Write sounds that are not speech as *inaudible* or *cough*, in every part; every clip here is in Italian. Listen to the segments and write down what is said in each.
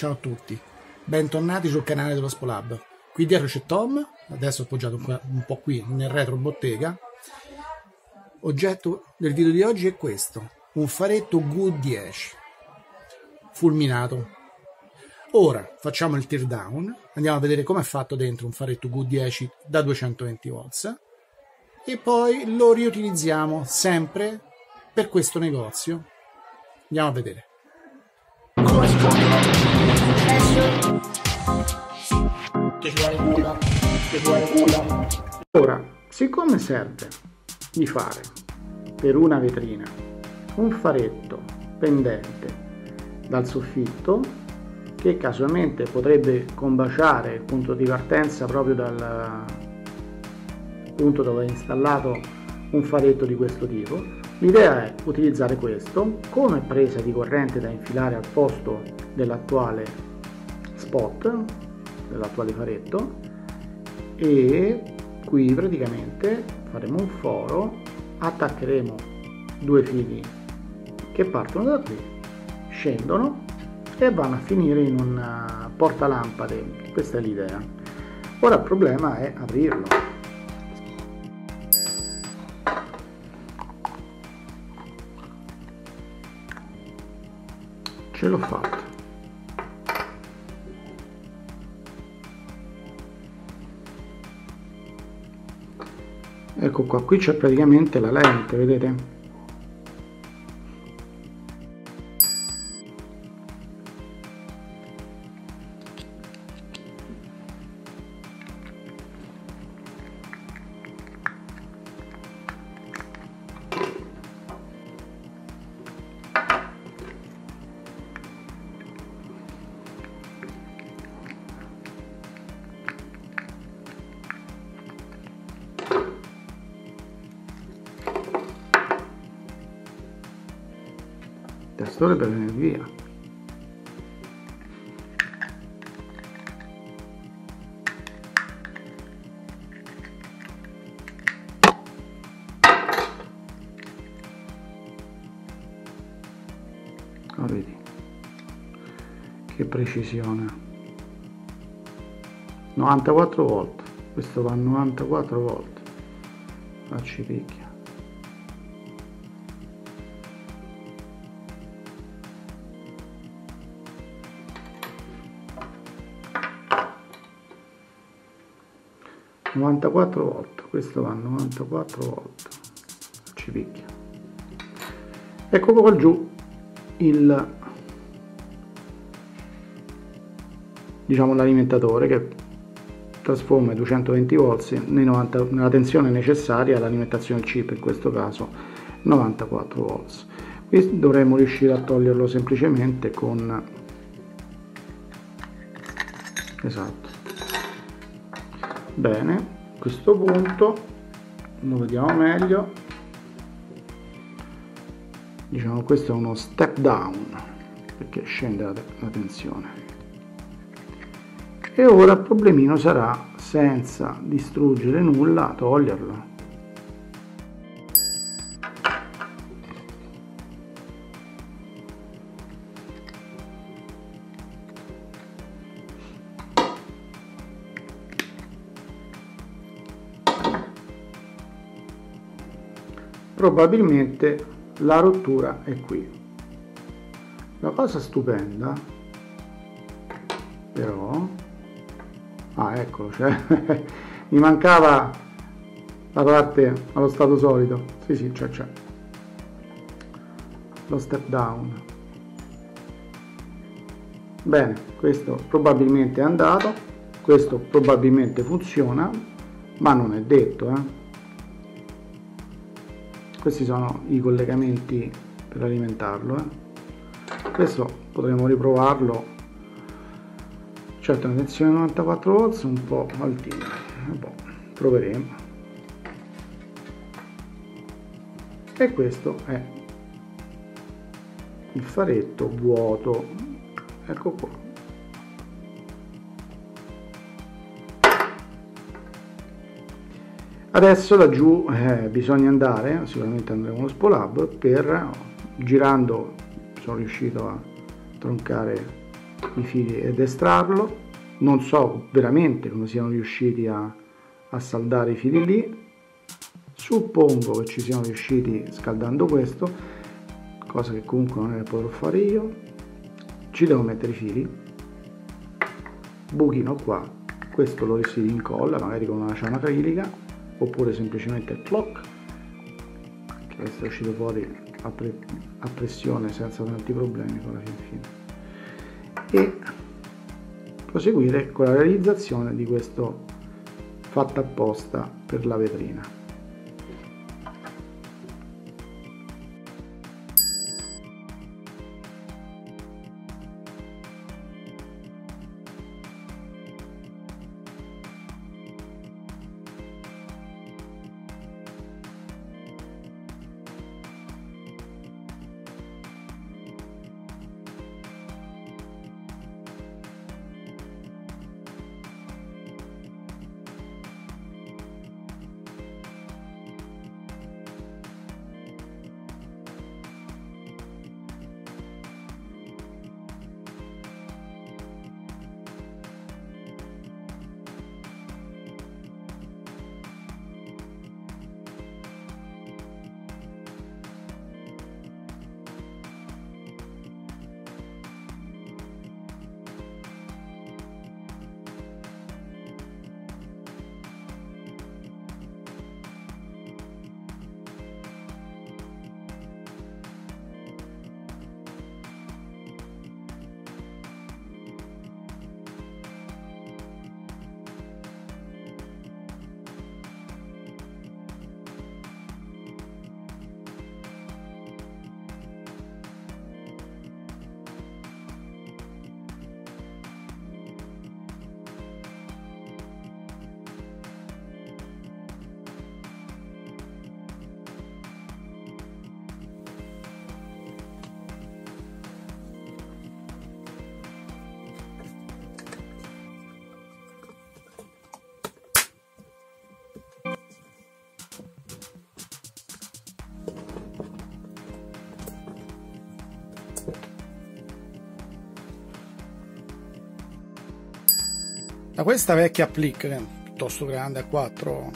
ciao a tutti, bentornati sul canale dello Spolab. Qui dietro c'è Tom, adesso appoggiato un po' qui nel retro bottega. Oggetto del video di oggi è questo, un faretto Good 10, fulminato. Ora facciamo il teardown, andiamo a vedere come è fatto dentro un faretto Good 10 da 220 volts e poi lo riutilizziamo sempre per questo negozio. Andiamo a vedere. Ora, siccome serve di fare per una vetrina un faretto pendente dal soffitto che casualmente potrebbe combaciare il punto di partenza proprio dal punto dove è installato un faretto di questo tipo l'idea è utilizzare questo come presa di corrente da infilare al posto dell'attuale spot dell'attuale faretto e qui praticamente faremo un foro attaccheremo due fili che partono da qui scendono e vanno a finire in un portalampade. Questa è l'idea. Ora il problema è aprirlo. Ce l'ho fatta ecco qua qui c'è praticamente la lente vedete testore per venire via. Oh, vedi. Che precisione. 94 volt questo va a 94 volt facci picchia ...94 volt, questo va a 94 volt, ci picchia. Ecco qua giù il diciamo l'alimentatore che trasforma i 220 volts 90, nella tensione necessaria all'alimentazione chip in questo caso 94 volts qui dovremmo riuscire a toglierlo semplicemente con esatto bene a questo punto lo vediamo meglio. Diciamo questo è uno step down perché scende la, la tensione. E ora il problemino sarà senza distruggere nulla toglierlo probabilmente la rottura è qui. La cosa stupenda però ah eccolo cioè *laughs* mi mancava la parte allo stato solito sì sì c'è c'è. Lo step down. Bene questo probabilmente è andato questo probabilmente funziona ma non è detto eh? Questi sono i collegamenti per alimentarlo eh. questo potremo riprovarlo. Certo una tensione 94 volts un po' altina boh, proveremo. E questo è il faretto vuoto. Ecco qua adesso laggiù eh, bisogna andare sicuramente andremo allo spolab per girando sono riuscito a troncare i fili ed estrarlo. Non so veramente come siano riusciti a, a saldare i fili lì. Suppongo che ci siano riusciti scaldando questo cosa che comunque non ne potrò fare io. Ci devo mettere i fili. Buchino qua questo lo si incolla magari con una ciana acrilica oppure semplicemente clock che è uscito fuori a, pre a pressione senza tanti problemi con la fine fine. E proseguire con la realizzazione di questo fatto apposta per la vetrina da questa vecchia applique piuttosto grande a 4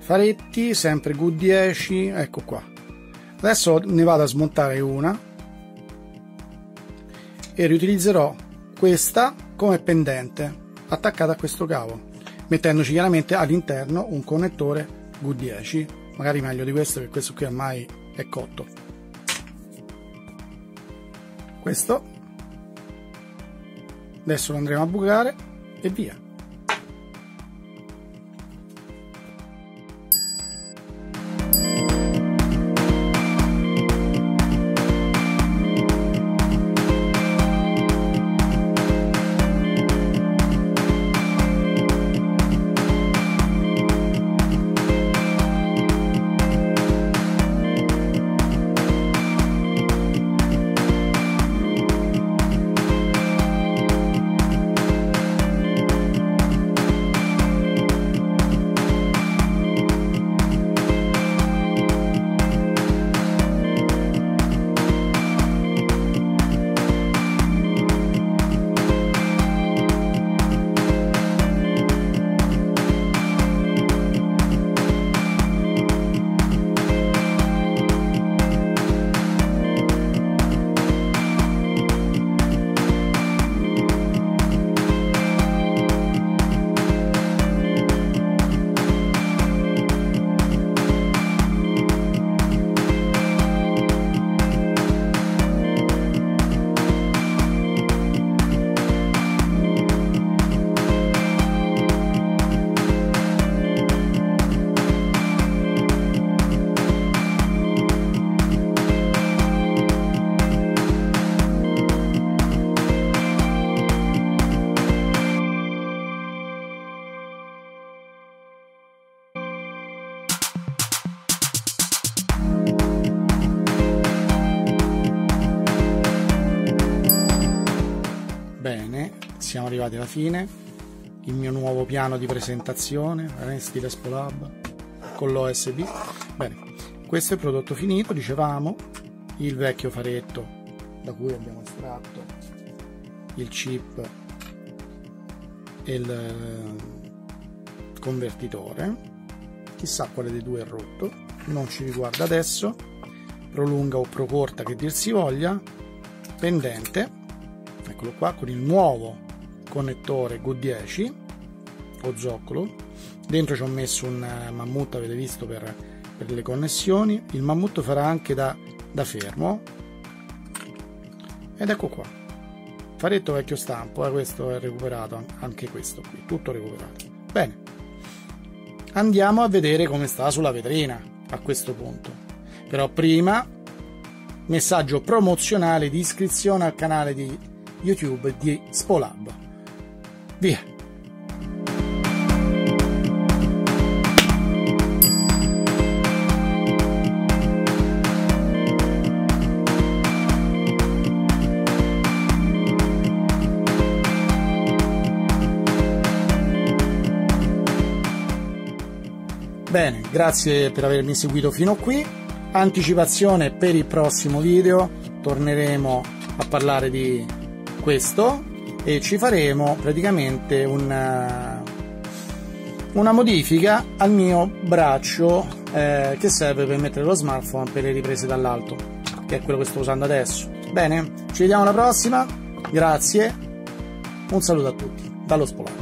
faretti sempre Good 10 ecco qua. Adesso ne vado a smontare una e riutilizzerò questa come pendente attaccata a questo cavo mettendoci chiaramente all'interno un connettore Good 10 magari meglio di questo che questo qui ormai è cotto. Questo. Adesso lo andremo a bucare e via. Siamo arrivati alla fine. Il mio nuovo piano di presentazione in stile Spolab con l'OSB bene questo è il prodotto finito dicevamo il vecchio faretto da cui abbiamo estratto il chip e il eh, convertitore. Chissà quale dei due è rotto non ci riguarda adesso prolunga o procorta che dir si voglia pendente. Eccolo qua con il nuovo connettore Q10 o zoccolo. Dentro ci ho messo un eh, mammut avete visto per, per le connessioni. Il mammut farà anche da, da fermo. Ed ecco qua. Faretto vecchio stampo eh, questo è recuperato anche questo qui tutto recuperato. Bene. Andiamo a vedere come sta sulla vetrina a questo punto. Però prima messaggio promozionale di iscrizione al canale di YouTube di Spolab via. Bene, grazie per avermi seguito fino qui. Anticipazione per il prossimo video, torneremo a parlare di questo e ci faremo praticamente una, una modifica al mio braccio eh, che serve per mettere lo smartphone per le riprese dall'alto, che è quello che sto usando adesso. Bene, ci vediamo alla prossima, grazie, un saluto a tutti, dallo Spolare.